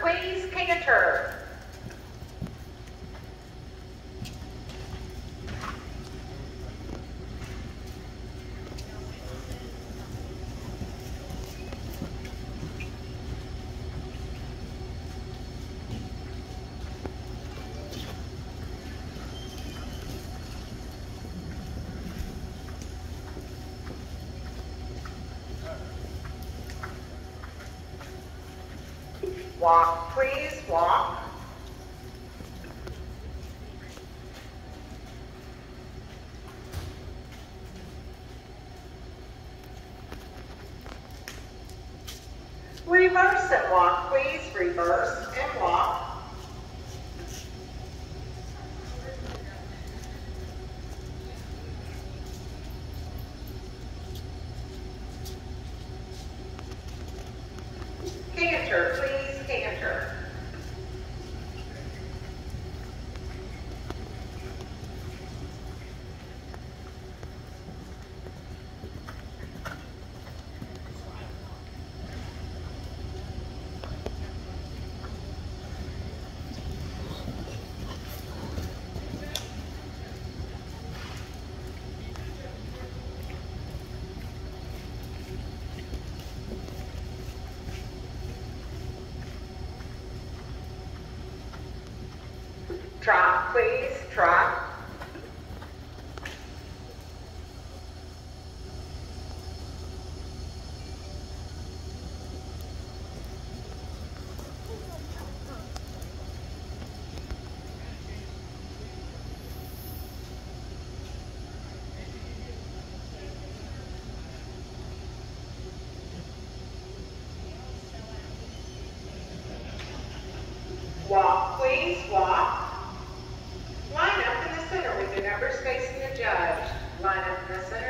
Please, canter. Walk, please, walk. Reverse and walk, please, reverse and walk. Canter, please, Trot, please, trot. Walk, please, walk. etc.